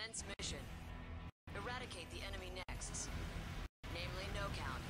Commence mission. Eradicate the enemy NEXTs. Namely, no count.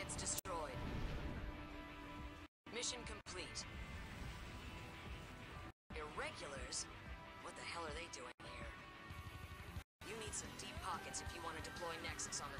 targets destroyed. Mission complete. Irregulars? What the hell are they doing here? You need some deep pockets if you want to deploy NEXTs on the